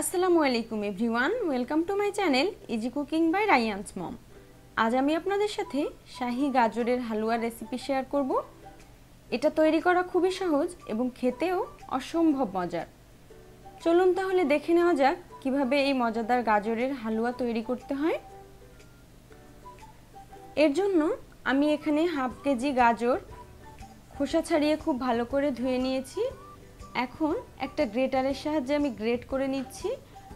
আসসালামু আলাইকুম everyone, welcome to my channel easy cooking by Raiyan's mom. আজ আমি আপনাদের সাথে শাহি গাজরের হালুয়ার রেসিপি শেয়ার করব। এটা তৈরি করা খুবই সহজ এবং খেতেও অসম্ভব মজার। চলুন তাহলে দেখে নেওয়া যাক কীভাবে এই মজাদার গাজরের হালুয়া তৈরি করতে হয়। এর জন্য আমি এখানে হাফ কেজি গাজর, খোসা ছাড়িয়ে খুব ভালো করে ধুয়ে নিয়েছি। এখন একটা গ্রেটারের সাহায্যে আমি গ্রেট করে নিচ্ছি।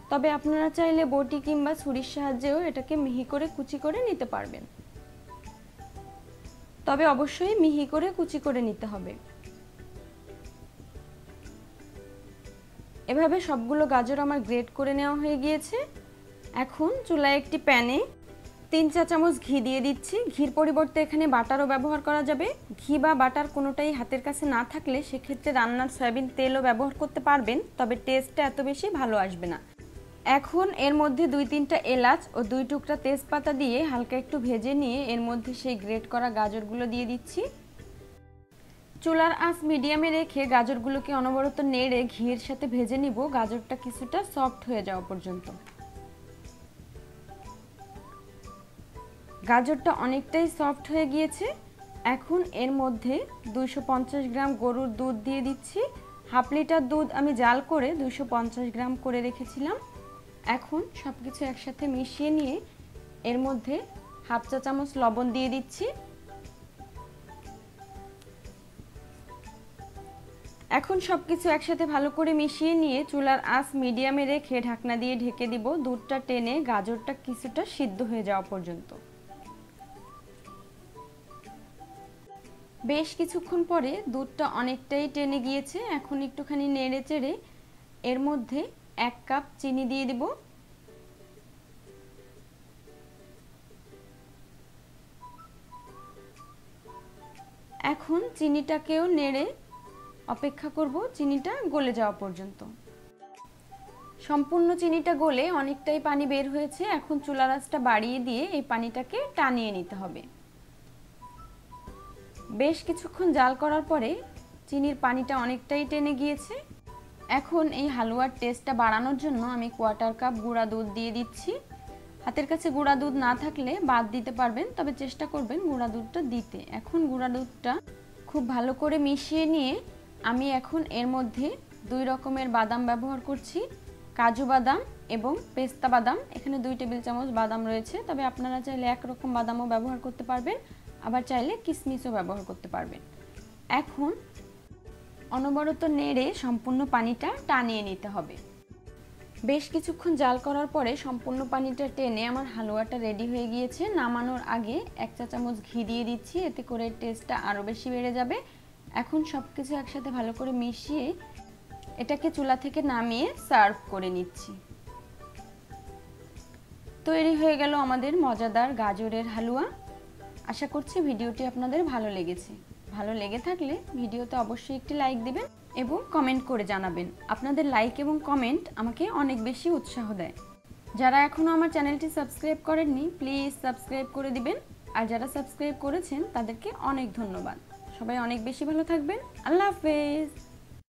তবে আপনারা চাইলে বটি কিংবা ছুরির সাহায্যেও এটাকে মিহি করে কুচি করে নিতে পারবেন। তবে অবশ্যই মিহি করে কুচি করে নিতে হবে। এভাবে সবগুলো গাজর আমার গ্রেট করে নেওয়া হয়ে গিয়েছে। এখন চুলায় একটি প্যানে তিন চা চামচ ঘি দিয়ে দিচ্ছি। ঘির পরিবর্তে এখানে বাটারও ব্যবহার করা যাবে। ঘি বা বাটার কোনোটাই হাতের কাছে না থাকলে সেক্ষেত্রে রান্নার সয়াবিন তেলও ব্যবহার করতে পারবেন, তবে টেস্টটা এত বেশি ভালো আসবে না। এখন এর মধ্যে দুই তিনটা এলাচ ও দুই টুকরা তেজপাতা দিয়ে হালকা একটু ভেজে নিয়ে এর মধ্যে সেই গ্রেট করা গাজরগুলো দিয়ে দিচ্ছি। চুলার আঁচ মিডিয়ামে রেখে গাজরগুলোকে অনবরত নেড়ে ঘিয়ের সাথে ভেজে নিব। গাজরটা কিছুটা সফট হয়ে যাওয়া পর্যন্ত। গাজরটা অনেকটাই সফট হয়ে গিয়েছে। এখন এর মধ্যে দুইশো গ্রাম গরুর দুধ দিয়ে দিচ্ছি। হাফ লিটার দুধ আমি জাল করে দুইশো গ্রাম করে রেখেছিলাম। এখন সব কিছু একসাথে মিশিয়ে নিয়ে এর মধ্যে হাফ চা চামচ লবণ দিয়ে দিচ্ছি। এখন সব কিছু একসাথে ভালো করে মিশিয়ে নিয়ে চুলার আঁচ মিডিয়ামে রেখে ঢাকনা দিয়ে ঢেকে দিব। দুধটা টেনে গাজরটা কিছুটা সিদ্ধ হয়ে যাওয়া পর্যন্ত। বেশ কিছুক্ষণ পরে দুধটা অনেকটাই টেনে গিয়েছে, এখন একটুখানি নেড়ে চেড়ে এর মধ্যে এক কাপ চিনি দিয়ে দিব। এখন চিনিটাকেও নেড়ে অপেক্ষা করব চিনিটা গলে যাওয়া পর্যন্ত। সম্পূর্ণ চিনিটা গলে অনেকটাই পানি বের হয়েছে, এখন চুলা রাসটা বাড়িয়ে দিয়ে এই পানিটাকে টানিয়ে নিতে হবে। বেশ কিছুক্ষণ জাল করার পরে চিনির পানিটা অনেকটাই টেনে গিয়েছে। এখন এই হালুয়ার টেস্টটা বাড়ানোর জন্য আমি কোয়ার্টার কাপ গুঁড়া দুধ দিয়ে দিচ্ছি। হাতের কাছে গুঁড়া দুধ না থাকলে বাদ দিতে পারবেন, তবে চেষ্টা করবেন গুঁড়া দুধটা দিতে। এখন গুঁড়া দুধটা খুব ভালো করে মিশিয়ে নিয়ে আমি এখন এর মধ্যে দুই রকমের বাদাম ব্যবহার করছি। কাজু বাদাম এবং পেস্তা বাদাম। এখানে দুই টেবিল চামচ বাদাম রয়েছে, তবে আপনারা চাইলে একরকম বাদামও ব্যবহার করতে পারবেন। আবার চাইলে কিসমিসও ব্যবহার করতে পারবেন। এখন অনবরত নেড়ে সম্পূর্ণ পানিটা টানিয়ে নিতে হবে। বেশ কিছুক্ষণ জাল করার পরে সম্পূর্ণ পানিটা টেনে আমার হালুয়াটা রেডি হয়ে গিয়েছে। নামানোর আগে এক চা চামচ ঘি দিয়ে দিচ্ছি, এতে করে টেস্টটা আরও বেশি বেড়ে যাবে। এখন সব কিছু একসাথে ভালো করে মিশিয়ে এটাকে চুলা থেকে নামিয়ে সার্ভ করে নিচ্ছি। তৈরি হয়ে গেল আমাদের মজাদার গাজরের হালুয়া। আশা করছি ভিডিওটি আপনাদের ভালো লেগেছে। ভালো লেগে থাকলে ভিডিওতে অবশ্যই একটি লাইক দিবেন এবং কমেন্ট করে জানাবেন। আপনাদের লাইক এবং কমেন্ট আমাকে অনেক বেশি উৎসাহ দেয়। যারা এখনও আমার চ্যানেলটি সাবস্ক্রাইব করেননি প্লিজ সাবস্ক্রাইব করে দিবেন। আর যারা সাবস্ক্রাইব করেছেন, তাদেরকে অনেক ধন্যবাদ। সবাই অনেক বেশি ভালো থাকবেন। আল্লাহ হাফেজ।